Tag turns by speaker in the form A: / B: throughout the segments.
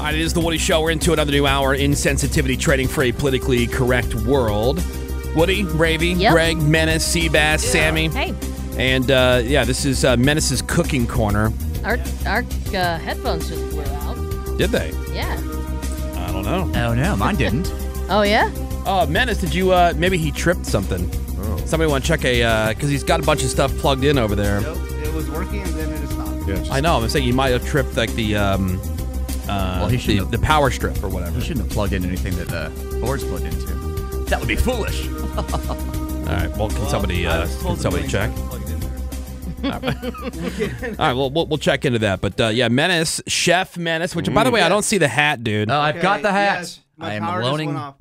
A: All right, it is the Woody Show. We're into another new hour in sensitivity trading for a politically correct world. Woody, Ravy,
B: Yep.
A: Greg, Menace, Seabass, Sammy.
B: Hey,
A: And uh, yeah, this is uh, Menace's cooking corner.
B: our our uh, headphones just blew out.
A: Did they?
B: Yeah.
A: I don't know.
C: Oh no, mine didn't.
B: Oh yeah.
A: Oh, Menace, did you? Uh, maybe he tripped something. Somebody want to check a because he's got a bunch of stuff plugged in over there.
D: Nope, it was working and then it stopped.
E: Yeah,
A: I know. I'm saying he might have tripped like the um, uh,
C: Well, he
A: the,
C: shouldn't have-
A: the power strip or whatever.
C: He shouldn't have plugged in anything that the board's plugged into. That would be foolish.
A: All right. Well, can somebody uh, can somebody check?
D: was plugged in there.
A: All right, well, we'll we'll check into that. But uh, yeah, Menace, Chef Menace. Which, by the way, I don't see the hat, dude.
C: Oh, I've got the hat.
D: yes, my
C: I am
D: power just
C: loaning.
D: went off.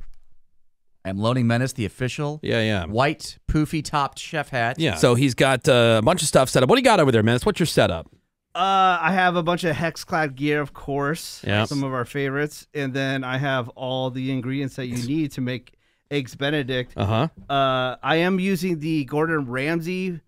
C: I am loaning Menace, the official
A: yeah, yeah,
C: white poofy topped chef hat.
A: yeah. So he's got uh, a bunch of stuff set up. What do you got over there, Menace? What's your setup?
D: Uh, I have a bunch of Hexclad gear, of course.
A: Yeah.
D: Some of our favorites, and then I have all the ingredients that you need to make eggs Benedict.
A: Uh huh.
D: Uh, I am using the Gordon Ramsay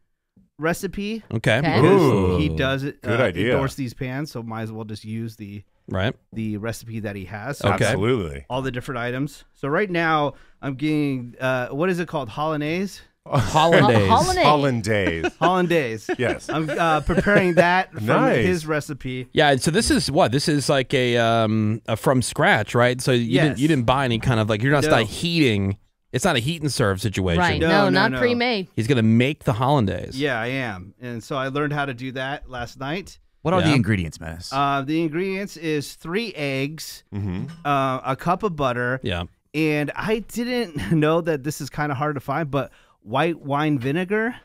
D: recipe.
A: Okay.
B: Okay.
D: because
E: Ooh,
D: he does it.
E: good
D: uh,
E: idea.
D: Endorse these pans, so might as well just use the
A: Right.
D: the recipe that he has. So
A: Okay.
E: Absolutely.
D: all the different items. So right now I'm getting uh, what is it called? Hollandaise.
A: Hollandaise.
B: Hollandaise.
E: Hollandaise.
D: Hollandaise.
E: yes.
D: I'm uh, preparing that from
E: Nice.
D: his recipe.
A: Yeah. So this is what this is like a um a from scratch, right? So you didn't you didn't buy any kind of like you're not,
D: No.
A: not heating. It's not a heat and serve situation.
B: Right.
D: No,
B: No,
D: no,
B: not
D: no.
B: pre-made.
A: He's gonna make the hollandaise.
D: Yeah, I am, and so I learned how to do that last night.
C: What are
A: Yeah.
C: the ingredients, Menace?
D: Uh, the ingredients is three eggs,
E: hmm
D: uh, a cup of butter,
A: Yeah.
D: and I didn't know that this is kind of hard to find, but white wine vinegar.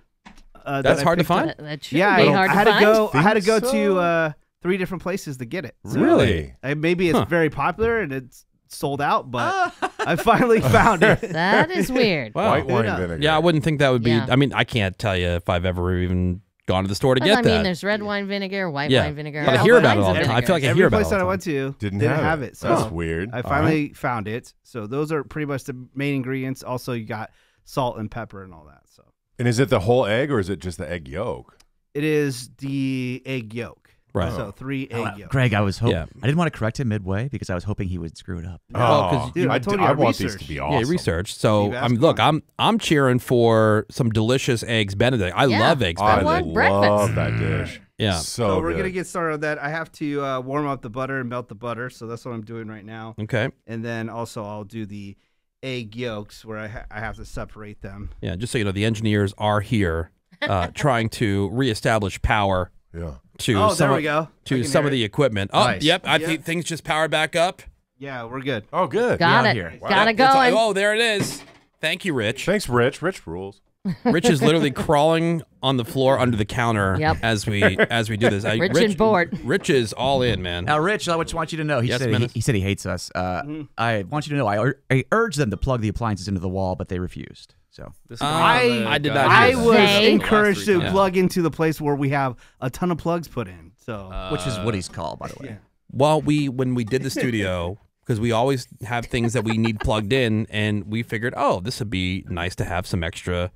D: Uh,
A: That's
D: I
A: hard to
D: picked up-
A: find?
B: That, that should
D: Yeah,
B: be
D: I,
B: hard
D: I
B: to
D: had to
B: find.
D: go. I had to go
E: Think
D: to
E: so?
D: uh, three different places to get it. So,
A: Really?
D: uh, maybe it's
A: Huh.
D: very popular and it's sold out, but I finally found it.
B: That is weird.
A: Wow.
E: White wine
D: Yeah.
E: vinegar.
A: Yeah, I wouldn't think that would be.
B: Yeah.
A: I mean, I can't tell you if I've ever even gone to the store to
B: Well,
A: get
B: I mean,
A: that.
B: there's red wine vinegar, white
A: Yeah.
B: wine vinegar.
A: But I hear about it all the time. I feel like I
D: Every
A: hear about it.
D: Every place
A: it
D: that I went to
E: didn't,
D: didn't
E: have,
D: have
E: it.
D: it. So
E: That's weird.
D: I
E: All
D: finally found it. So those are pretty much the main ingredients. Also, you got salt and pepper and all that. So
E: And is it the whole egg or is it just the egg yolk?
D: it is the egg yolk.
A: Right.
D: So three egg yolks.
C: Greg, I was hoping.
A: Yeah.
C: I didn't want to correct him midway because I was hoping he would screw it up.
A: Well, 'cause-
E: oh,
D: Dude, I
E: I,
D: told you I
E: I want these
D: researched.
E: to be
A: Yeah,
E: awesome.
A: research. So
D: You've
A: I
D: asked
A: mean, look. I'm I'm cheering for some delicious eggs Benedict. I
B: Yeah.
A: love eggs
E: I
B: I want
A: Benedict.
B: breakfast.
E: love that dish.
A: Yeah.
E: So,
D: So we're
E: good.
D: gonna get started on that. I have to uh, warm up the butter and melt the butter. So that's what I'm doing right now.
A: Okay.
D: And then also I'll do the egg yolks where I, ha- I have to separate them.
A: Yeah. Just so you know, the engineers are here, uh, trying to reestablish power
E: Yeah.
A: to
D: oh,
A: some
D: there we
A: of,
D: go.
A: To some
D: hear
A: of the equipment. Oh,
C: Nice.
A: yep. I
D: Yeah.
A: think things just powered back up.
D: Yeah, we're good.
E: Oh, good.
B: Got
C: Yeah,
B: it.
C: here.
B: Got it
A: Yep, it's-
B: going.
A: Oh, there it is. Thank you, Rich.
E: Thanks, Rich. Rich rules.
A: Rich is literally crawling on the floor under the counter
B: Yep.
A: as we as we do this. I,
B: Rich and bored.
A: Rich is all in, man.
C: Now, Rich, I just want you to know. He
A: Yes,
C: said he, he said he hates us. Uh,
D: Mm-hmm.
C: I want you to know. I, ur- I urged them to plug the appliances into the wall, but they refused. So
A: This
D: I-
A: I did not.
D: I
A: do
D: was
A: that.
B: They-
D: encouraged to
A: Yeah.
D: plug into the place where we have a ton of plugs put in. So
C: which is Woody's call, by the way.
D: yeah.
A: Well, we when we did the studio because we always have things that we need plugged in, and we figured, oh, this would be nice to have some extra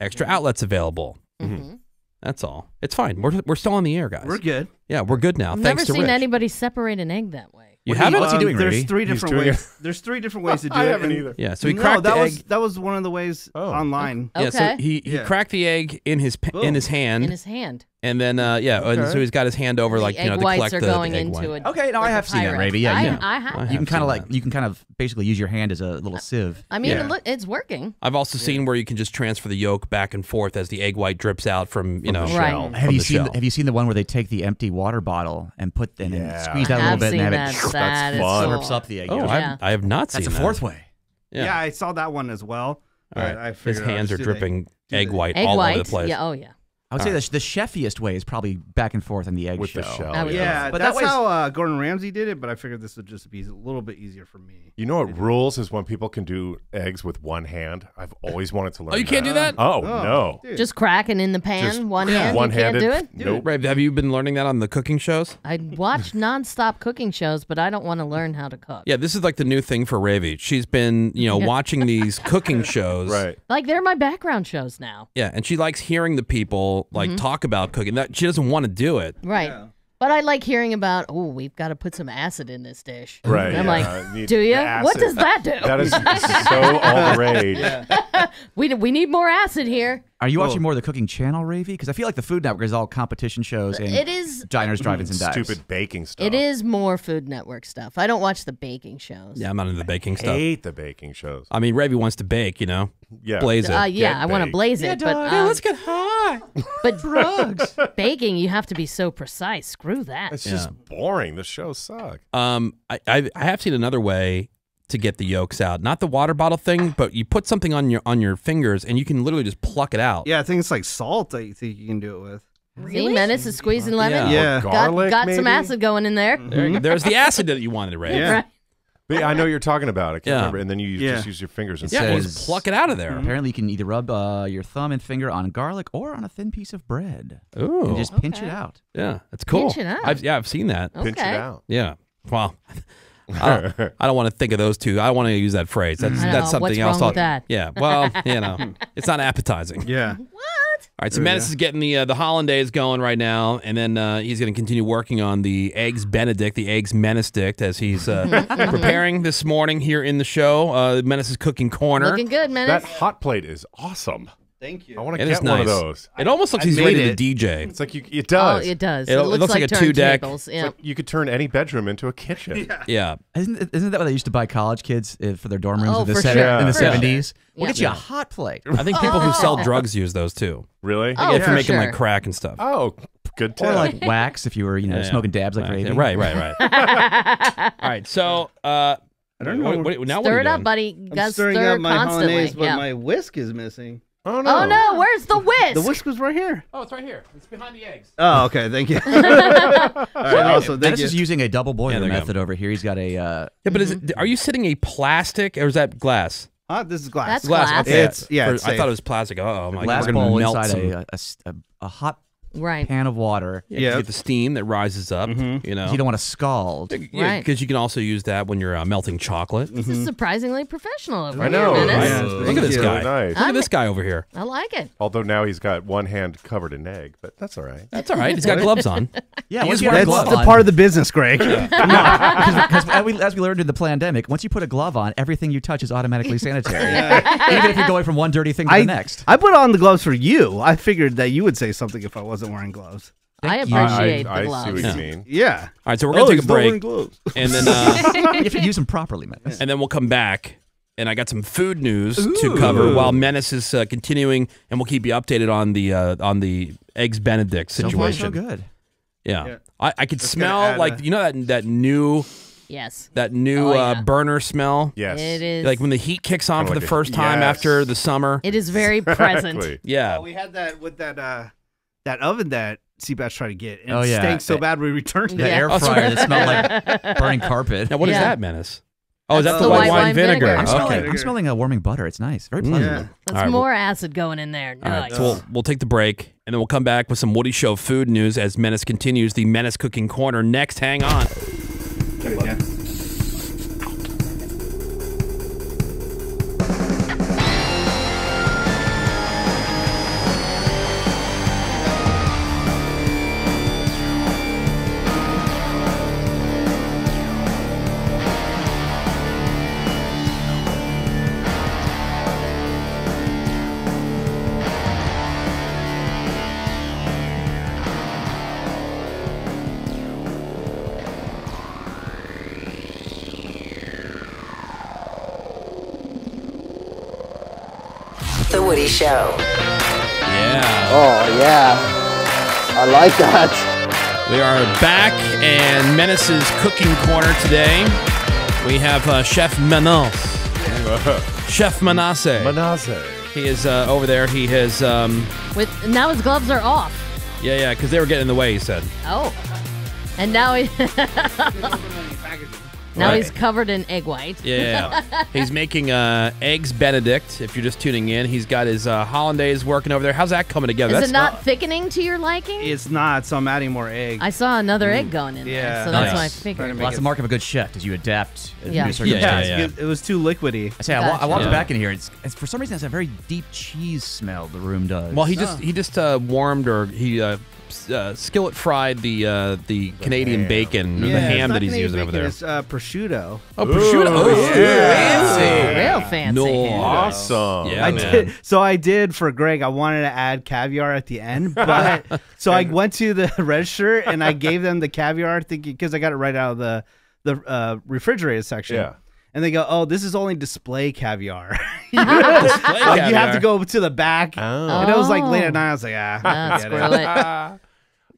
A: extra outlets available.
B: Mhm.
A: That's all. It's fine. We're we're still on the air, guys.
D: we're good.
A: yeah, we're good now.
B: I've
A: Thanks
B: never
A: to
B: seen
A: Rich.
B: anybody separate an egg that way.
A: You
C: What do
A: haven't?
C: What's he doing,
D: There's
C: Rudy?
D: three
E: He's
D: different
E: doing
D: ways. There's three different ways to do
E: I
D: it.
E: haven't
D: and-
E: either.
A: Yeah. So he
D: no,
A: cracked
D: that
A: the
D: was
A: egg.
D: that was one of the ways
E: Oh.
D: online.
A: Yeah. So
B: Okay.
A: he he
D: Yeah.
A: cracked the egg in his pa- in
D: Boom.
A: his hand,
B: In his hand.
A: And then uh yeah, and so he's got his hand over
B: the
A: like
B: egg
A: you know to
B: whites
A: collect
B: are
A: the,
B: going
A: the egg
B: into
A: white.
B: it.
C: Okay, no, I
B: like a
C: have seen that,
B: pyrex.
C: Ravi. Yeah,
B: I,
C: yeah.
B: I have.
C: You
A: have
C: can kind of like
A: that.
C: you can kind of basically use your hand as a little sieve.
B: I mean,
E: Yeah.
B: it's working.
A: I've also seen where you can just transfer the yolk back and forth as the egg white drips out from you know
E: the
B: Right.
E: shell.
A: from
C: Have you
A: the
C: seen
A: shell.
C: Have you seen the one where they take the empty water bottle and put and then
E: Yeah.
C: squeeze
B: I
C: that a little bit
B: seen
C: and
B: that.
C: have it
B: That is
C: slurps up the egg.
A: Oh. I, have, not seen
C: That's a fourth way.
A: Yeah.
D: Yeah. I saw that one as well.
A: All
D: but
A: right.
D: I
A: His hands are
D: just do the-
A: dripping egg white all over the place.
B: Yeah. Oh yeah.
C: I would say the, the chefiest way is probably back and forth on the egg
E: With the
C: shell.
E: shell.
B: I would
E: yeah.
D: Yeah,
C: But that
D: that's
C: way's-
D: how uh, Gordon Ramsay did it. But I figured this would just be a little bit easier for me.
E: You know what rules is when people can do eggs with one hand. I've always wanted to learn.
A: Oh, you can't do that?
E: Oh,
D: Oh,
E: no.
D: dude.
B: Just cracking in the pan,
E: Just
B: one hand.
E: One-handed.
B: can't do it.
E: Nope.
A: Right, have you been learning that on the cooking shows?
B: I watch nonstop cooking shows, but I don't want to learn how to cook.
A: Yeah, this is like the new thing for Ravi. She's been, you know, watching these cooking shows.
E: Right.
B: Like they're my background shows now.
A: Yeah, and she likes hearing the people like
B: Mm-hmm.
A: talk about cooking. That she doesn't want to do it,
B: Right.
D: Yeah.
B: But I like hearing about. Oh, we've got to put some acid in this dish.
E: Right.
B: And I'm
E: yeah,
B: like,
E: need
B: do you? What does that do?
E: That is so all the rage.
B: we we need more acid here.
C: Are you watching more of the Cooking Channel, Ravy? Because I feel like the Food Network is all competition shows and
B: It is.
C: diners, drive-ins, and dives.
E: Stupid baking stuff.
B: It is more Food Network stuff. I don't watch the baking shows.
A: Yeah, I'm not into the baking stuff.
E: I hate the baking shows.
A: I mean, Ravi wants to bake, you know,
E: Yeah.
A: blaze it.
B: Uh, yeah,
E: Get
B: I want to blaze it, Yeah, but um,
A: get high.
B: but
C: Drugs.
B: baking you have to be so precise. Screw that.
E: It's just boring. The shows suck.
A: Um, I, I I have seen another way to get the yolks out. Not the water bottle thing, but you put something on your on your fingers and you can literally just pluck it out.
D: Yeah, I think it's like salt that you think you can do it with.
B: See, Menace is squeezing lemon.
A: Yeah.
D: Yeah.
B: Got,
E: Garlic,
B: got some acid going in there.
A: There you go. There's the acid that you wanted, Ray.
D: Yeah.
B: Right.
E: But yeah, I know what you're talking about. I can't
A: Yeah.
E: remember. And then you
D: Yeah.
E: just use your fingers and
A: Yeah, you
C: says-
A: just pluck it out of there.
C: Apparently, you can either rub uh, your thumb and finger on garlic or on a thin piece of bread
A: Ooh,
C: and just pinch it out.
A: yeah, that's cool.
B: Pinch it out.
A: I've, yeah, I've seen that.
E: pinch it out.
A: Yeah. Well, I don't, I don't want to think of those two. I want to use that phrase. That's
B: I know.
A: that's something
B: What's
A: else.
B: wrong
A: I'll-
B: with that?
A: Yeah. Well, you know, it's not appetizing.
D: Yeah. What?
A: All right, so Menace is getting the uh, the hollandaise going right now, and then uh, he's going to continue working on the eggs Benedict, the eggs Menedict, as he's uh, preparing this morning here in the show. Uh, Menace's cooking corner.
B: Looking good, Menace.
E: That hot plate is awesome.
D: Thank you.
E: I want to get
A: is
E: one
A: nice.
E: of those.
A: It almost looks
D: I
A: he's
D: made
A: ready
D: it.
A: to DJ.
E: It's like you. It
B: oh,
E: does.
B: it does.
A: It-
B: It,
A: it
B: looks,
A: looks
B: like,
A: like a two-deck.
B: turntables.
E: It's
B: Yeah.
E: like you could turn any bedroom into a kitchen.
A: Yeah. yeah.
C: Isn't, isn't that what they used to buy college kids uh, for their dorm rooms
B: Oh,
C: in the,
B: for
C: seven-
E: sure.
C: in the 70s? We'll
B: Yeah.
C: get you a hot plate.
A: I think people who sell drugs use those too.
E: Really?
B: Oh,
A: if
B: for
A: you're making
B: sure.
A: like crack and stuff.
E: Oh, good tip.
C: Or like wax if you were, you know,
A: Yeah, yeah.
C: smoking dabs like
A: right, right, right, right. All right, so uh,
D: I don't know.
A: what- now what
B: Stir
A: are
B: it
A: you
B: up, buddy. You
D: I'm stirring
B: stir
D: up my
B: constantly.
D: hollandaise, but
B: yeah.
D: my whisk is missing.
E: Oh no.
B: Oh no, where's the whisk?
D: The whisk was right here.
A: Oh, it's right here. It's behind the eggs.
D: Oh, okay. Thank you. All right, also, thank
C: Dennis
D: you.
C: is using a double boiler
A: there you go.
C: method over here. He's got a uh,
A: Yeah, but is it, are you sitting a plastic or is that glass?
D: Huh? This is glass.
B: That's
A: Glass.
B: Glass.
A: Okay.
D: It's- yeah, it's
A: I
D: safe.
A: thought it was plastic. Oh, my
C: glass
A: God. We're
C: bowl
A: melt
C: inside
A: a,
C: a, a s- a- a hot
B: Right.
C: pan of water.
A: Yeah,
D: Yeah.
A: to get the steam that rises up. You know,
C: You don't want to scald.
A: Yeah,
B: Right.
A: because you can also use that when you're uh, melting chocolate.
B: This is surprisingly professional over
E: I
B: here,
E: know.
B: Menace.
E: right?
D: Yeah,
A: Look
D: thank
A: at this
D: you.
A: guy.
E: Really nice.
A: Look at this guy over here.
B: I like it.
E: Although now he's got one hand covered in egg, but that's all right.
A: That's all right. He's got gloves on.
C: Yeah,
A: He
C: once
A: is
C: you have a
D: That's
C: glove
D: the
C: on-
D: part of the business, Greg.
C: Because as we, as we learned in the pandemic, once you put a glove on, everything you touch is automatically sanitary. Even if you're going from one dirty thing to
D: I,
C: the next.
D: I put on the gloves for you. I figured that you would say something if I wasn't wearing gloves.
B: I
C: Thank you.
B: appreciate
E: I, I
B: the
E: see
B: gloves.
E: what
A: Yeah.
E: you mean.
D: Yeah.
A: All right, so we're gonna
D: oh,
A: take a
D: he's wearing
A: break,
D: gloves.
A: and then uh,
C: you have to use them properly, man.
A: and then we'll come back. And I got some food news to cover while Menace is uh, continuing, and we'll keep you updated on the uh, on the eggs Benedict
C: So far,
A: situation.
C: so good.
A: Yeah,
D: Yeah.
A: I, I could
D: gonna
A: smell like
D: a-
A: you know that that new
B: Yes.
A: that new
B: Oh,
A: uh, burner smell.
E: Yes.
B: It is.
A: Like when the heat kicks on
E: Kinda
A: for
E: like
A: the first time
E: yes.
A: after the summer.
B: it is very present.
A: Yeah.
D: Oh, we had that with that uh that oven that Seabass tried to get. And
C: Oh,
D: it
C: yeah.
D: stank so bad we returned
C: The
D: it.
C: air
A: Oh,
C: fryer that smelled like burning carpet.
A: Now what is
B: Yeah.
A: that, Menace? Oh, is that the,
B: the
A: white,
B: white
A: wine
B: wine
A: vinegar?
B: vinegar.
C: I'm, smelling,
A: Okay.
D: Okay.
C: I'm smelling a warming butter. It's nice. Very mm. pleasant.
D: Yeah.
B: That's
A: All right,
B: more acid going in there.
A: All right,
B: Nice.
A: so we'll, we'll take the break, and then we'll come back with some Woody Show food news as Menace continues the Menace Cooking Corner next. Hang on.
F: The Woody Show.
A: Yeah.
G: Oh yeah, I like that.
A: We are back, and Menace's Cooking Corner today. We have uh, Chef Menace. Chef Manasse.
E: Manasse.
A: He is uh, over there. He has, um,
B: With now his gloves are off.
A: yeah, yeah, because they were getting in the way, he said.
B: Oh. And now he now
A: Right.
B: he's covered in egg white.
A: Yeah, yeah. he's making uh, eggs Benedict. If you're just tuning in, he's got his uh, hollandaise working over there. How's that coming together?
B: Is
A: That's
B: it not thickening to your liking?
D: It's not, so I'm adding more egg.
B: I saw another egg going in there,
D: Yeah.
B: so that's
A: Nice.
B: what I figured.
C: Well, that's
D: it-
C: the mark of a good chef. Did you adapt uh,
B: Yeah. Yeah,
A: yeah, yeah.
D: It, it was too liquidy.
C: I say I, wa- I walked
A: Yeah.
C: back in here. It's, it's for some reason it's a very deep cheese smell. The room does.
A: Well, he just he just uh, warmed or he uh, skillet fried the uh, the Canadian
E: ham.
A: bacon,
D: Yeah,
A: the ham that he's
D: Canadian
A: using over
D: bacon,
A: there.
D: It's uh, prosciutto.
A: Oh, prosciutto! Oh, fancy.
B: Real fancy.
A: No.
E: Awesome.
A: Yeah,
D: I
A: man.
D: did. So I did for Greg. I wanted to add caviar at the end, but so I went to the register and I gave them the caviar, thinking because I got it right out of the the uh, refrigerated section.
E: Yeah.
D: And they go, "Oh, this is only display caviar.
A: Display
D: like you have to go to the back."
E: Oh.
D: And it was like late at night. I was like, "Ah,
B: Ah, screw
D: it."
B: it.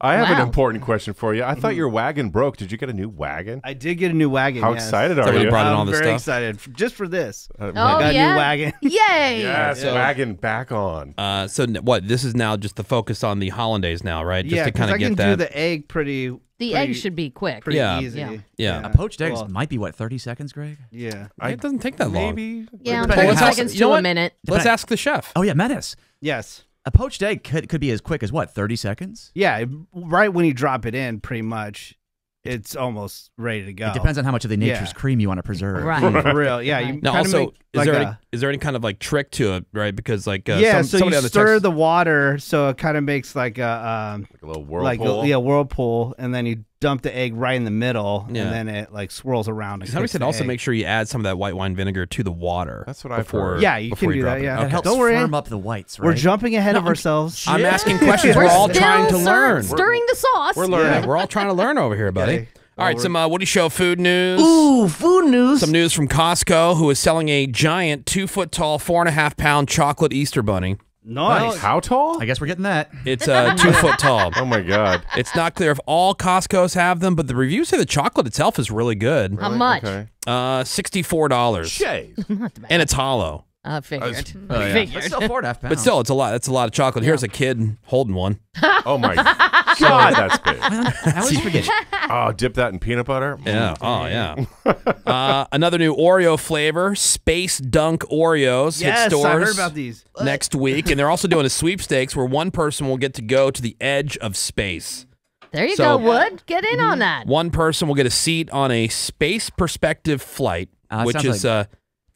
E: I have an important question for you. I
A: Mm-hmm.
E: thought your wagon broke. Did you get a new wagon?
D: I did get a new wagon.
E: How
D: yes.
E: excited are
A: we
E: you?
A: brought in all
D: I'm
A: this
D: very
A: stuff?
D: excited just for this.
E: Uh,
B: Oh,
D: got a new wagon.
B: Yay.
E: Yes,
D: Yeah.
E: wagon back on.
A: Uh, so what? This is now just the focus on the hollandaise now, right? Just
D: yeah,
A: to kind
D: I can
A: get
D: do the egg pretty.
B: The
D: pretty,
B: egg should be quick.
D: pretty
A: Yeah.
D: easy.
B: Yeah.
A: Yeah.
C: A poached eggs
D: Well,
C: might be what 30 seconds, Greg.
D: Yeah.
A: it doesn't take that long.
E: Maybe.
B: Yeah,
C: Depending
B: 30
C: how-
B: seconds
A: you know
B: to a
A: what?
B: minute.
A: Let's ask the chef.
C: Oh yeah, menace.
D: Yes.
C: A poached egg could, could be as quick as what 30 seconds.
D: Yeah. Right when you drop it in, pretty much, it's almost ready to go.
C: It depends on how much of the nature's
D: Yeah.
C: cream you want to preserve.
B: Right.
D: For real. Yeah. You
A: Now,
D: kinda
A: also,
D: make
A: is
D: like
A: there
D: a-
A: any, is there any kind of like trick to it, right? Because like uh,
D: yeah,
A: some,
D: so
A: somebody
D: you
A: on the
D: stir
A: text,
D: the water, so it kind of makes like a um,
E: Like a little
D: like
E: whirlpool.
D: a, yeah whirlpool, and then you dump the egg right in the middle,
A: Yeah.
D: and then it like swirls around. and
A: Somebody
D: cooks
A: said also
D: egg.
A: make sure you add some of that white wine vinegar to the water.
E: That's what I've
A: before,
E: heard.
D: Yeah, you
A: before
D: can do that,
A: it.
D: yeah.
C: That
A: Okay.
C: helps
D: Don't worry.
C: firm up the whites, right?
D: We're jumping ahead of ourselves.
A: I'm asking questions. We're all trying to learn.
B: Stirring the sauce.
E: We're learning.
A: Yeah, we're all trying to learn over here, buddy.
D: Okay.
A: All right, some uh, Woody Show food news.
D: Ooh, food news.
A: Some news from Costco, who is selling a giant, two foot tall, four and a half pound chocolate Easter bunny.
D: Nice.
E: How tall?
C: I guess we're getting that.
A: It's uh, two foot tall.
E: Oh my god.
A: It's not clear if all Costco's have them, but the reviews say the chocolate itself is really good.
B: How much?
E: Okay.
A: Uh, sixty-four dollars,
E: Jay.
A: and it's hollow.
B: I figured.
C: Oh, yeah.
B: Figured.
C: But still four and a half pounds.
A: But still, it's a lot. It's a lot of chocolate. Here's a kid holding one.
E: Oh my god, that's big.
C: I always forget.
E: Oh, dip that in peanut butter.
A: Yeah. Oh, yeah. uh, another new Oreo flavor, Space Dunk Oreos, hit
D: yes,
A: stores
D: I heard about these.
A: next week, and they're also doing a sweepstakes where one person will get to go to the edge of space.
B: There you
A: So-
B: go, Wood. Get in on that.
A: One person will get a seat on a space perspective flight,
C: Ah,
A: which
C: sounds
A: is uh,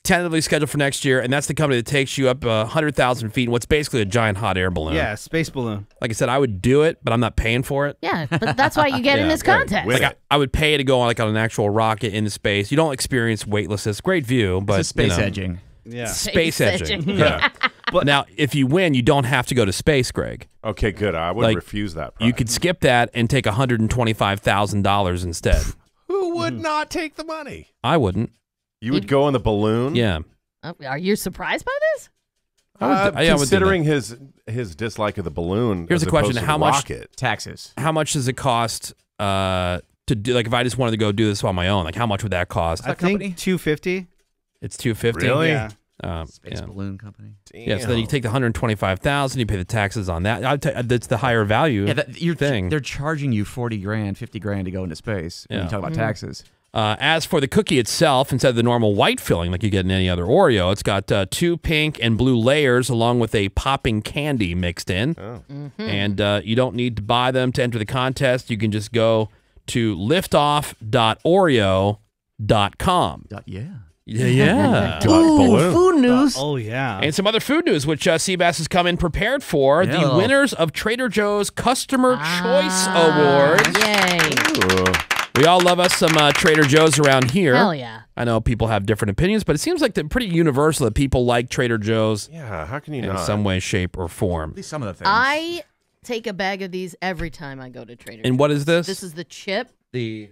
A: tentatively scheduled for next year, and that's the company that takes you up uh, 100,000 feet in what's basically a giant hot air balloon.
D: Yeah, space balloon.
A: Like I said, I would do it, but I'm not paying for it.
B: Yeah, but that's why you get in this
E: right.
B: contest.
A: Like. I, I would pay to go on like on an actual rocket into space. You don't experience weightlessness. Great view, but
C: It's a space
A: you know,
C: edging.
D: Yeah.
A: Space,
B: Space
A: edging.
B: edging.
A: Yeah. but now, if you win, you don't have to go to space, Greg.
E: Okay, good. I would
A: Like,
E: refuse that.
A: You could skip that and take $125,000 instead.
E: Who would not take the money?
A: I wouldn't.
E: You would go on the balloon.
A: Yeah.
B: Oh, Are you surprised by this?
A: I would
E: Uh,
A: I- I would do
E: considering his his dislike of the balloon.
A: Here's
E: as
A: the question,
E: opposed to
A: how
E: the
A: much-
E: rocket.
C: Taxes.
A: How much does it cost uh, to do? Like, if I just wanted to go do this on my own, like, how much would that cost?
D: I
C: that
D: think 250.
A: It's 250
E: Really?
D: Yeah.
A: Um,
C: Space
A: yeah.
C: balloon company.
A: Yeah, so then you take the 125000 you pay the taxes on that. I'd ta- that's the higher value
C: Yeah, that, you're,
A: thing.
C: they're charging you 40 grand, 50 grand to go into space when
A: Yeah.
C: you talk about taxes.
A: Uh, as for the cookie itself, instead of the normal white filling like you get in any other Oreo, it's got uh, two pink and blue layers along with a popping candy mixed in.
B: Mm-hmm.
A: And uh, you don't need to buy them to enter the contest. You can just go to liftoff.oreo.com.
C: Uh, yeah.
A: Yeah, yeah.
E: balloon.
D: Food news. Oh yeah.
A: and some other food news, which uh, Seabass has come in prepared for.
C: Yeah,
A: the
C: little-
A: winners of Trader Joe's Customer Choice
B: Ah,
A: Awards.
B: Yay.
E: Ugh.
A: We all love us some uh, Trader Joe's around here.
B: Hell yeah.
A: I know people have different opinions, but it seems like they're pretty universal that people like Trader Joe's
E: Yeah, how can you
A: in
E: not?
A: some way, shape, or form.
C: At least some of the things.
B: I take a bag of these every time I go to Trader Joe's.
A: And what is this?
B: This is the chip,
A: the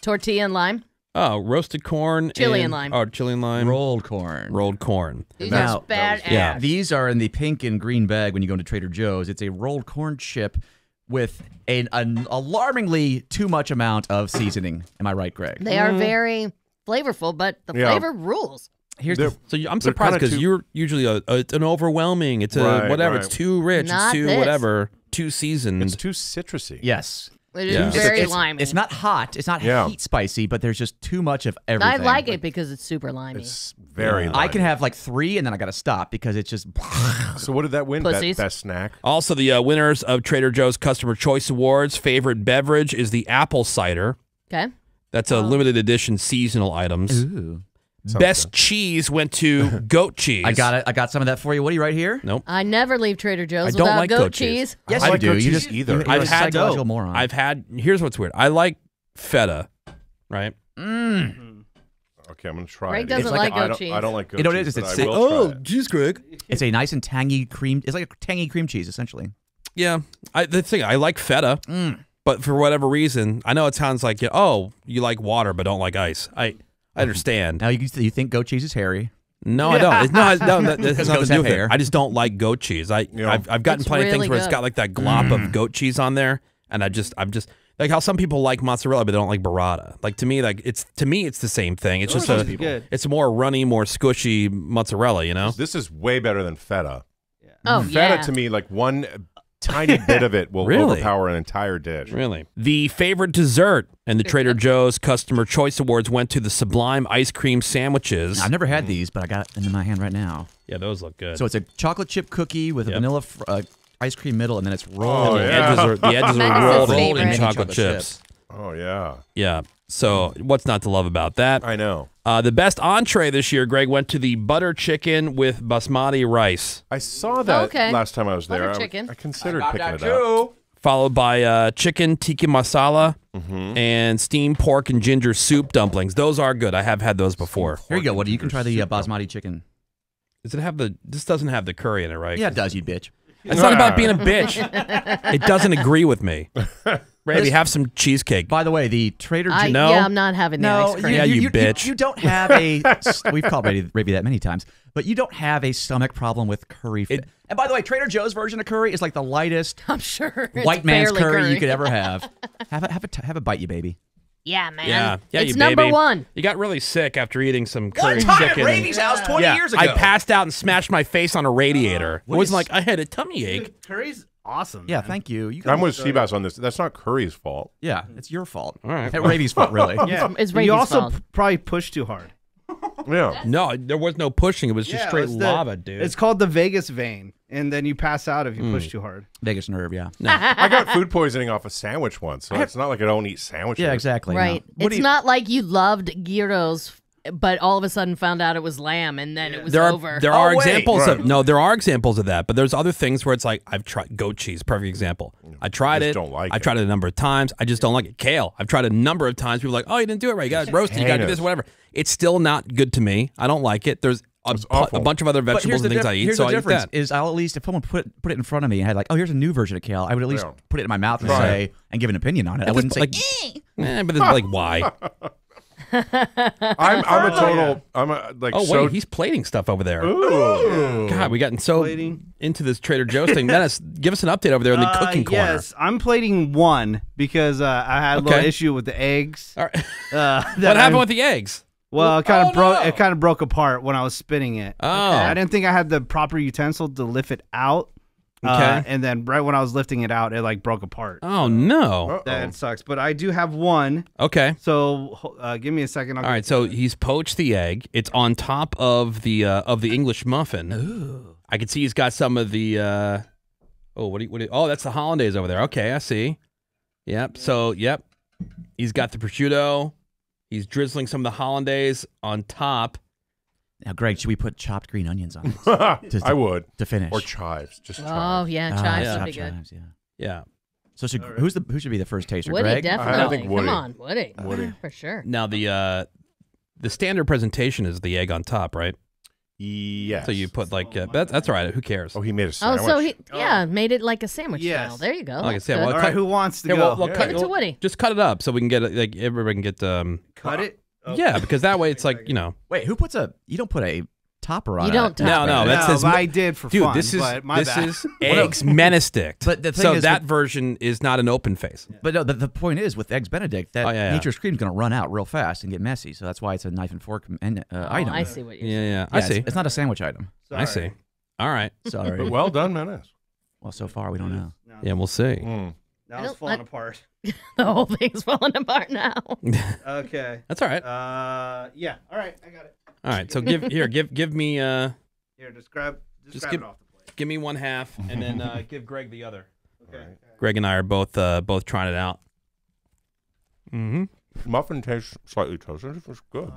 B: tortilla and lime.
A: oh roasted corn,
B: Chili and lime.
A: Oh, chili and lime,
C: rolled corn.
A: rolled corn.
B: These
C: Now-
B: are badass.
A: Yeah.
C: These are in the pink and green bag when you go into Trader Joe's. It's a rolled corn chip with an, an alarmingly too much amount of seasoning. Am I right, Greg?
B: They are mm. very flavorful, but the
E: Yeah.
B: flavor rules.
C: Here's
E: They're-
C: the,
A: So you- I'm
E: They're
A: surprised
E: kinda
A: because
E: too-
A: you're usually a, a- it's an overwhelming. It's a
E: Right,
A: whatever.
E: right.
A: It's too rich.
B: Not
A: it's too
B: this.
A: whatever. Too seasoned.
E: It's too citrusy.
C: yes.
B: It is
A: Yeah.
B: very
C: it's,
B: limey.
C: It's not hot. It's not
E: Yeah.
C: heat spicy, but there's just too much of everything.
B: I
C: everything.
B: like it because it's super limey.
E: It's very.
A: Yeah.
C: I can have like three, and then I got to stop because it's just.
E: So what did that win?
B: Pussies.
E: Best, best snack.
A: Also, the uh, winners of Trader Joe's Customer Choice Awards favorite beverage is the apple cider.
B: Okay.
A: That's a limited edition seasonal items.
C: Ooh.
E: Sounds
A: Best
E: good.
A: cheese went to goat cheese.
C: I got it. I got some of that for you. What are you right here.
A: Nope.
B: I never leave Trader Joe's
A: I don't
B: without
A: like
B: goat,
A: goat cheese.
B: cheese.
C: Yes,
E: I
C: you
E: like
C: do.
E: goat
C: You
E: cheese
C: just
E: either.
C: You're, you're
A: I've
C: a
A: had
C: psychological
D: dope.
C: moron.
A: I've had. Here's what's weird. I like feta, right? Mm.
E: Okay, I'm gonna try
B: Greg
E: it.
B: doesn't
E: It's
B: like
E: I
B: goat
E: don't,
B: cheese.
E: I don't like goat
C: You know what it
E: cheese.
C: is?
E: but
C: It's
E: I
C: sick.
E: will try it.
A: Greg.
C: It's a nice and tangy cream. It's like a tangy cream cheese, essentially.
A: Yeah, I, the thing I like feta,
C: Mm.
A: but for whatever reason, I know it sounds like you oh you like water but don't like ice. I I understand.
C: Now you you think goat cheese is hairy?
A: No, I don't. It's, no, it's, no, that, that has
C: Because
A: nothing to do
C: have
A: with it.
C: hair.
A: I just don't like goat cheese. I
E: Yeah.
A: I've, I've gotten
B: It's
A: plenty of things
B: really
A: where it's got like that glop
C: Mm.
A: of goat cheese on there, and I just I'm just like how some people like mozzarella but they don't like burrata. Like to me, like it's to me it's the same thing. It's just a
D: It's good.
A: it's more runny, more squishy mozzarella. You know.
E: This is way better than feta.
B: Oh
E: Feta
B: yeah.
E: to me, like one tiny bit of it will
A: Really?
E: overpower an entire dish.
A: Really? The favorite dessert and the Trader Joe's Customer Choice Awards went to the Sublime ice cream sandwiches.
C: I've never had these, but I got it in my hand right now.
A: Yeah, those look good.
C: So it's a chocolate chip cookie with a
A: Yep.
C: vanilla fr- uh, ice cream middle, and then it's rolled.
E: Oh,
A: the
E: yeah.
A: edges are the edges are
B: is
A: rolled in,
B: favorite.
A: in
B: Mini
A: chocolate
C: chocolate
A: chips.
C: chips.
E: Oh yeah,
A: Yeah. So what's not to love about that?
E: I know.
A: Uh, the best entree this year, Greg, went to the butter chicken with basmati rice,
E: I saw that
B: Okay.
E: last time I was there.
B: Butter
E: I-
B: chicken.
E: I, considered picking it up.
A: followed by uh, chicken tikka masala
E: Mm-hmm.
A: and steamed pork and ginger soup dumplings. Those are good. I have had those before.
C: Here you go, Woody. You can try the uh, basmati chicken.
A: Does it have the? This doesn't have the curry in it, right?
C: Yeah, it does, you bitch.
A: It's not about being a bitch. it doesn't agree with me. Ravi, have some cheesecake.
C: By the way, the Trader Joe's.
A: No.
B: Yeah, I'm not having the
C: No,
B: ice cream.
A: Yeah, you bitch.
C: You, don't have a. we've called Ravi, Ravi that many times, but you don't have a stomach problem with curry.
A: It-
C: and by the way, Trader Joe's version of curry is like the lightest
B: I'm sure.
C: white man's curry,
B: curry,
C: you could ever have. Have a have a t- have a bite, you baby.
B: Yeah, man.
A: Yeah, yeah,
B: it's
A: you
B: number
A: baby.
B: one.
A: You got really sick after eating some curry
C: time at
A: chicken.
C: Ravi's house 20
A: yeah,
C: years ago.
A: I passed out and smashed my face on a radiator. Uh,
C: it
A: wasn't
C: is-
A: like I had a tummy ache.
D: Curry's awesome.
C: Yeah,
D: man.
C: thank you. you
E: I'm with Seabass on this. That's not Curry's fault.
C: Yeah, it's your fault.
A: All right.
C: At Ravi's fault, really.
D: Yeah,
B: It's
D: you also
B: fault.
D: p- probably pushed too hard.
E: Yeah.
A: No, there was no pushing. It was just
D: Yeah,
A: straight
D: it's the-
A: lava, dude.
D: It's called the vagus vein, and then you pass out if you
A: Hmm.
D: push too hard.
C: vagus nerve, yeah.
E: I got food poisoning off a sandwich once, so it's not like I don't eat sandwiches.
C: Yeah, exactly. no.
B: Right.
C: What do
B: it's
C: you-
B: not like you loved gyros, but all of a sudden found out it was lamb, and then it was
A: there are
B: over.
A: there
C: Oh,
A: are
C: wait.
A: examples
E: Right.
A: of no, there are examples of that, but there's other things where it's like I've tried goat cheese, perfect example. I tried
E: Just
A: it.
E: don't like
A: I
E: it.
A: tried it a number of times. I just don't like it. Kale. I've tried it a number of times. People are like, oh, you didn't do it right. You got to roast it roasted. You got to do
E: heinous.
A: this, whatever. It's still not good to me. I don't like it. There's a,
E: It's
A: pu-
E: awful.
A: a bunch of other vegetables and things
C: dif-
A: I eat,
C: here's
A: so
C: the
A: I eat
C: difference
A: that.
C: is I'll at least if someone put put it in front of me and had like, oh, here's a new version of kale, I would at least
E: Yeah.
C: put it in my mouth and
E: Right.
C: say and give an opinion on it. I wouldn't say
A: like, eh, but it's like why?
E: I'm, I'm a total. I'm a like.
A: Oh
E: so,
A: wait, he's plating stuff over there.
E: Ooh.
A: God, we gotten so
D: Plating.
A: into this Trader Joe's thing. Dennis, give us an update over there in the
D: Uh,
A: cooking corner.
D: Yes, I'm plating one because uh, I had a little issue with the eggs.
A: All right.
D: Uh,
A: what
D: that
A: happened
D: I-
A: with the eggs?
D: Well, it kind
A: Oh,
D: of broke.
A: no.
D: It kind of broke apart when I was spinning it.
A: Oh.
D: I didn't think I had the proper utensil to lift it out. Uh,
A: Okay.
D: and then right when I was lifting it out, it like broke apart.
A: Oh no.
E: Uh-oh.
D: That sucks. But I do have one.
A: Okay.
D: So uh, give me a second. I'll
A: All right, so he's poached the egg. It's on top of the uh, of the English muffin. Ooh. I can see he's got some of the. Uh, oh, what do you, what do you, Oh, that's the hollandaise over there. Okay, I see. Yep. So, yep, he's got the prosciutto. He's drizzling some of the hollandaise on top.
C: Now, Greg, should we put chopped green onions on it
E: I would.
C: to finish?
E: Or chives. Just
B: oh yeah,
C: Ah,
B: chives
A: yeah.
B: would be good.
C: chives, yeah.
A: Yeah.
C: So should, who's the who should be the first taster?
B: Woody,
C: Greg?
B: definitely.
E: think Woody.
B: Come on, Woody.
E: Woody.
B: for sure.
A: Now the uh, the standard presentation is the egg on top, right?
E: Yes.
A: So you put like uh, that's that's all right. Who cares?
E: Oh, he made a
B: Oh, so he yeah made it like a sandwich
D: Yes.
B: style. There you go.
A: Like I
B: That's
A: said,
B: good.
A: well,
D: All
A: cut-
D: right, who wants to
A: Here,
D: go?
A: well, well,
E: Yeah.
A: cut,
B: Give it to Woody.
A: Just cut it up so we can get it. Like everybody can get. Um,
D: Cut it.
A: Yeah, because that way it's like you know.
C: Wait, who puts a? You don't put a topper on.
B: You don't
C: test
A: No, no,
C: pan.
A: that's
D: no,
A: his-
D: I did for
A: Dude,
D: fun.
A: this is
D: but my
A: this
D: bad.
A: is eggs Benedict.
C: But the thing
A: so
C: is
A: that
C: with-
A: version is not an open face.
C: But no, the, the point is with eggs Benedict that
A: Oh, yeah, yeah.
C: nature's cream's going to run out real fast and get messy. So that's why it's a knife and fork and, uh,
B: Oh,
C: item.
B: I see what you're
A: Yeah,
B: saying.
A: yeah,
C: Yeah,
A: I see.
C: It's, not a sandwich item.
A: I see. All right.
C: Sorry.
E: But well done, Menace.
C: well, so far we don't know.
D: No,
A: Yeah, we'll see.
E: Mm.
D: Now it's falling
B: I-
D: apart.
B: The whole thing's falling apart now.
D: Okay.
A: That's all right.
D: Uh, yeah. All right, I got it.
A: All right. So give here, give give me uh
D: Here, just grab, just,
A: Just
D: grab
A: give-
D: it off the plate.
A: give me one half and then uh, give Greg the other.
D: Okay.
A: Greg and I are both uh, both trying it out. Mm-hmm.
E: Muffin tastes slightly toasted. It's good.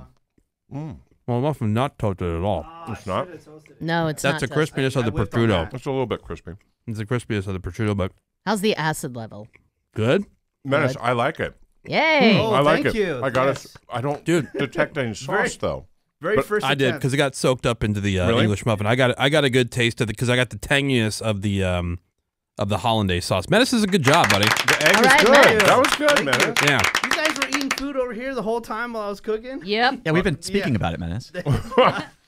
E: Mm.
A: Well, muffin not toasted at all.
E: It's not.
B: No, it's not.
A: That's the
B: not. toasted.
A: crispiness of the
D: whipped on
A: prosciutto.
E: It's a little bit crispy.
A: It's the crispiness of the prosciutto, but
B: How's the acid level?
A: good.
E: Menace, I like it.
B: Yay!
D: Oh,
E: I like
D: thank
E: it.
D: you.
E: I got
D: Yes.
E: it. I don't
A: Dude.
E: detect any sauce though.
D: Very
E: But
D: first.
A: I did
D: attempt.
A: because it got soaked up into the uh,
E: Really?
A: English muffin. I got I got a good taste of it because I got the tanginess of the um of the hollandaise sauce. Menace is a good job, buddy.
E: The egg
B: All
E: is
B: right,
E: good.
B: Menace.
E: That was good,
D: Thank
E: man.
A: Yeah.
D: You guys were eating food over here the whole time while I was cooking.
B: Yep.
C: Yeah, we've been speaking about it, Menace.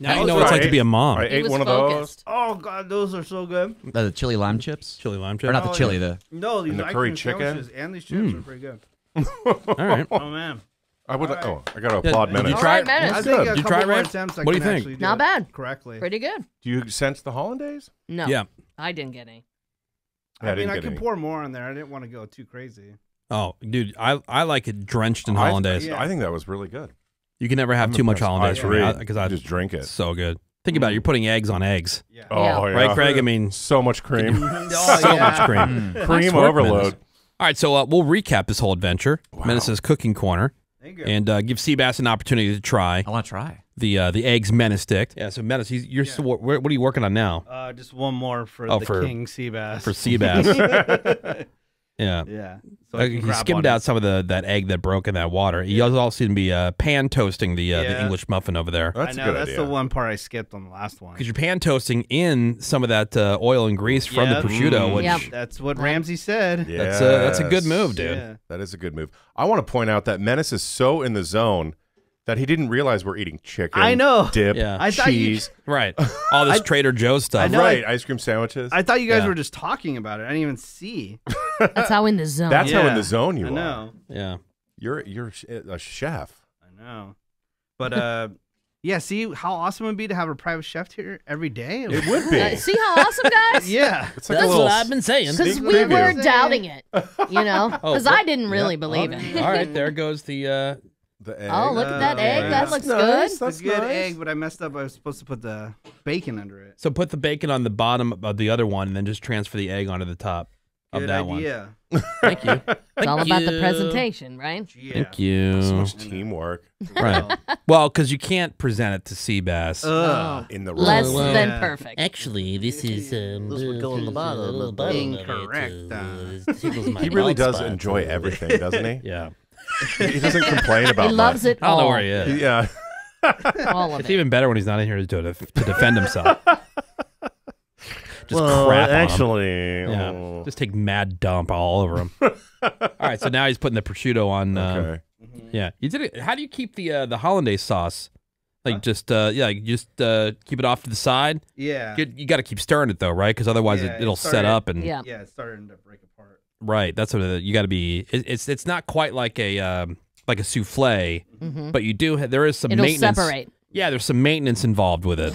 A: Now you know what it's like to be a mom.
E: I
B: He
E: ate
B: was
E: one of
B: focused.
D: Oh god, those are so good.
C: Uh, the chili lime chips,
A: Chili lime chips.
C: or
A: chip.
C: not the
D: Oh,
C: chili,
D: yeah.
C: the
D: No, these
E: And the curry chicken?
D: and these chips
A: Mm.
D: are pretty good.
A: All right.
D: Oh man.
E: I would.
D: Alright.
E: Oh, I got to applaud
A: did you
E: Menace.
B: All
A: try
B: right. Menace.
D: I think
E: good.
A: You
D: couple
A: try,
D: more attempts I
A: What do you think?
D: do
B: Not bad.
D: Correctly.
B: Pretty good.
E: Do you sense the hollandaise?
B: No.
A: Yeah.
B: I didn't get any.
E: I
D: I mean,
E: didn't
D: I
E: get
D: could
E: any.
D: pour more on there. I didn't want to go too crazy.
A: Oh, dude, I I like it drenched in
E: I-
A: hollandaise.
D: yeah.
E: I think that was really good.
A: You can never have
E: I'm
A: too much hollandaise for me because I
E: just drink it.
A: so good. Think about it. You're putting eggs on eggs,
D: Yeah.
E: Oh
B: Yeah.
E: yeah,
A: right, Craig? I mean,
E: so much cream,
D: Oh,
A: so much cream.
E: cream
A: work,
E: overload.
A: Menace. All right, so uh, we'll recap this whole adventure. Menace's cooking corner, and uh, give Seabass an opportunity to try
C: I want to try.
A: the uh, the eggs menace stick. Yeah, so Menace, he's, you're still, what, what are you working on now
D: uh, just one more for
A: Oh,
D: the
A: for-
D: king sea bass.
A: for Seabass? yeah.
D: yeah. So
A: Uh, he skimmed
D: one.
A: out some of the that egg that broke in that water. He also seemed to be uh, pan toasting the uh, the English muffin over there
E: That's
D: I
E: a
D: know
E: good
D: that's
E: idea.
D: the one part I skipped on the last one.
A: because you're pan toasting in some of that uh, oil and grease from
D: Yep.
A: the prosciutto,
E: Mm.
A: which
B: Yep.
D: That's what Ramsay said.
E: Yeah,
A: that's a that's a good move, dude.
D: Yeah.
E: That is a good move. I want to point out that Menace is so in the zone that he didn't realize we're eating chicken.
D: I know.
E: Dip,
A: Yeah.
D: I thought you-
E: cheese.
A: Right, all this Trader Joe's stuff.
D: I know.
E: right, ice cream sandwiches.
D: I thought you guys
A: Yeah.
D: were just talking about it. I didn't even see.
B: That's how in the zone.
E: That's how in
D: Yeah.
E: the zone you
D: I
E: are.
D: know.
A: Yeah.
E: You're you're a chef.
D: I know. But uh yeah, see how awesome it would be to have a private chef here every day?
E: It would be.
B: Uh, see how awesome, guys?
D: yeah.
E: It's like a little.
A: been saying.
B: Because
E: Sneak
B: we
E: preview.
B: were doubting it, you know?
A: Oh,
B: Because I didn't really believe it.
A: All right, there goes the. Uh,
E: the egg.
B: Oh, look at that
D: Oh,
B: egg.
D: yeah.
B: That looks
E: nice.
B: good.
D: It's
E: That's
D: a good
E: nice.
D: egg, but I messed up. I was supposed to put the bacon under it.
A: so put the bacon on the bottom of the other one, and then just transfer the egg onto the top of
D: Good
A: that
D: idea.
A: one. Thank you.
B: It's all about the presentation, right?
D: Yeah.
A: Thank you.
E: So much teamwork
A: Right. Well, because you can't present it to Seabass.
D: Ugh.
E: in the
B: Less
E: room.
A: well,
B: than
D: yeah.
B: perfect.
H: Actually, this is um,
G: This would go on the bottom of
H: of it,
D: Incorrect,
H: uh, it tickles my
E: He really does
H: spot,
E: enjoy everything, doesn't he?
A: yeah.
E: He doesn't complain about.
B: He loves
E: much.
B: it
A: I don't know where he is.
E: Yeah.
B: All of
A: It's
B: it.
A: even better when he's not in here to, to, to defend himself. Just
E: well,
A: crap on him.
E: actually,
A: Yeah.
E: oh.
A: Just take mad dump all over him. all right, so now he's putting the prosciutto on. Um,
E: okay.
A: Yeah, you did it. How do you keep the uh, the hollandaise sauce? Like just uh, yeah, like just uh, keep it off to the side.
D: Yeah.
A: You, you got to keep stirring it though, right? Because otherwise
D: Yeah,
A: it, it'll
D: it
A: set up and
B: Yeah.
D: Yeah, it's starting to break apart.
A: Right. That's what it, you got to be. It, it's it's not quite like a um, like a souffle,
B: Mhm.
A: but you do. Ha- there is some
B: It'll
A: maintenance.
B: separate.
A: Yeah, there's some maintenance involved with it.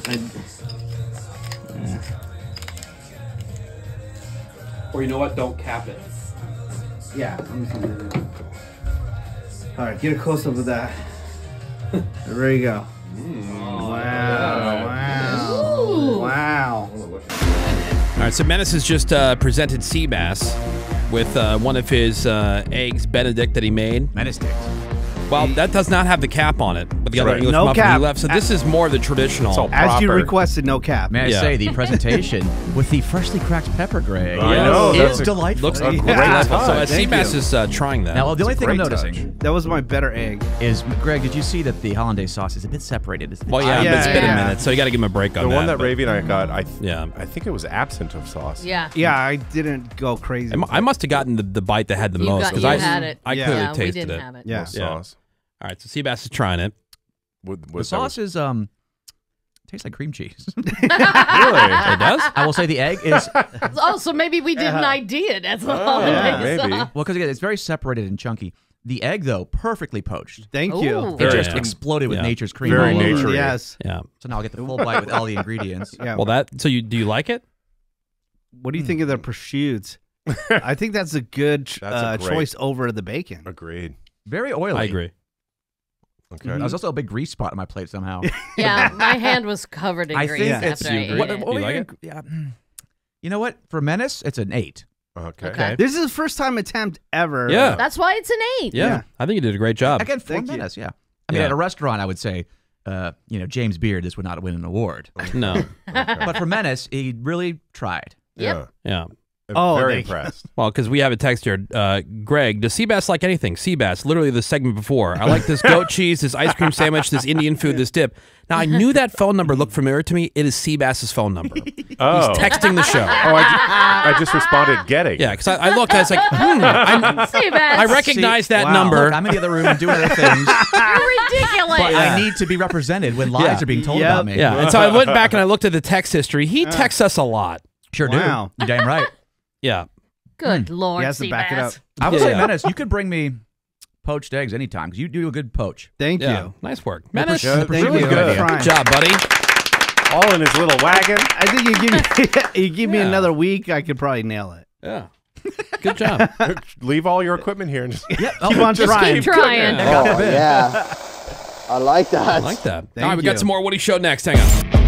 A: Or you know what? Don't cap it.
D: Yeah. let me see. All right, get a close up of that. there you go. wow. Wow. Wow.
A: All right, so Menace has just uh, presented Seabass with uh, one of his uh, eggs Benedict that he made.
C: Sticks.
A: Well, that does not have the cap on it, but the other
E: Right.
A: English
D: No
A: muffin
D: cap.
A: he left. So this is more the traditional.
E: all
D: As you requested, no cap.
C: May I
A: Yeah.
C: say the presentation with the freshly cracked pepper, Greg?
E: I
A: Yes.
E: know.
C: is
E: That's a,
C: delightful.
A: Looks
E: a
A: great.
E: great
A: So uh,
E: touch.
A: Seabass is uh, trying that.
C: now, the only
E: It's a
C: thing I'm
E: great
C: noticing
D: That was my better egg.
C: is, Greg, did you see that the hollandaise sauce is a bit separated? It's-
A: well, yeah,
D: Yeah,
A: but it's been a minute, so you got to give him a break on
E: the
A: that.
E: one that
A: but-
E: Ravi and I got. I
A: Yeah.
E: I think it was absent of sauce.
B: Yeah.
D: Yeah, I didn't go crazy.
A: I mu-
D: with
A: I
D: it.
A: must have gotten the, the bite that had the most because
B: you
A: I
B: had it.
A: I
D: Yeah.
A: clearly
B: we
A: tasted
B: didn't
A: it.
B: have it.
D: Yeah.
E: No sauce.
A: All right, so Seabass is trying it.
E: With,
C: The
E: with
C: sauce is um tastes like cream cheese.
E: really.
A: It does.
C: I will say the egg is
B: Oh, so maybe we didn't ID it. That's all.
E: yeah, maybe.
C: well because again it's very separated and chunky. The egg though perfectly poached.
D: Thank
B: Ooh.
D: you.
C: It
A: Very
C: just
A: yeah.
C: exploded with
A: Yeah.
C: nature's cream.
E: Very
C: all over.
E: nature-y.
D: Yes.
A: Yeah.
C: So now I'll get the full bite with all the ingredients.
D: Yeah.
A: Well, that. So you do you like it?
D: what do you think of the prosciutto? I think that's a good ch-
E: That's a
D: uh,
E: great-
D: choice over the bacon.
E: Agreed.
C: Very oily.
A: I agree.
E: Okay.
C: I was also a big grease spot on my plate somehow.
B: Yeah, my hand was covered in
C: I
B: grease
C: think
B: after
A: it's-
B: I
A: you
B: ate
A: agree?
B: it.
A: What- you like it?
C: Yeah. mm. You know what? For Menace, it's an eight.
E: Okay.
B: Okay.
D: This is the first time attempt ever.
A: Yeah.
B: That's why it's an eight.
A: Yeah,
D: Yeah.
A: I think you did a great job.
C: Again, for
D: Thank you.
C: Menace, yeah. I mean,
A: Yeah.
C: at a restaurant, I would say uh, you know, James Beard, this would not win an award.
A: No.
C: but for Menace, he really tried.
B: Yep.
A: Yeah.
E: I'm
D: Oh,
E: very
D: thank you.
E: impressed.
A: Well, because we have a text here. Uh, Greg, does Seabass like anything? Seabass, literally the segment before. I like this goat cheese, this ice cream sandwich, this Indian food, this dip. Now, I knew that phone number looked familiar to me. It is Seabass's phone number.
E: Oh,
A: He's texting the show.
E: oh, I, ju- I just responded getting.
A: Yeah, because I, I looked, I was like, hmm, I,
B: See, Beth.
A: I recognize that
C: Wow,
A: number.
C: look, I'm in the other room and doing other things,
B: You're ridiculous.
C: but I need to be represented when lies
A: Yeah.
C: are being told
D: Yep.
C: about me.
A: yeah, and so I went back and I looked at the text history. He texts us a lot.
C: Sure
D: Wow.
C: do. You're damn right.
A: Yeah.
B: Good hmm. lord,
D: He has to back it up.
B: Seabass.
C: I will
A: Yeah.
C: say, Menace, you could bring me poached eggs anytime because you do a good poach.
D: Thank
A: Yeah.
D: you.
A: Nice work. Menace.
E: Yeah,
D: Thank
E: really
D: you.
E: good.
D: I'm
A: Good job, buddy.
E: All in his little wagon.
D: I think you give me you give me
A: Yeah.
D: another week, I could probably nail it.
A: Yeah. Good job.
E: Leave all your equipment here and just
C: Yeah.
D: Keep on trying.
B: Keep trying.
G: Oh, yeah. I like that.
A: I like that.
D: Thank
A: All right, we got
D: you.
A: some more Woody Show next. Hang on.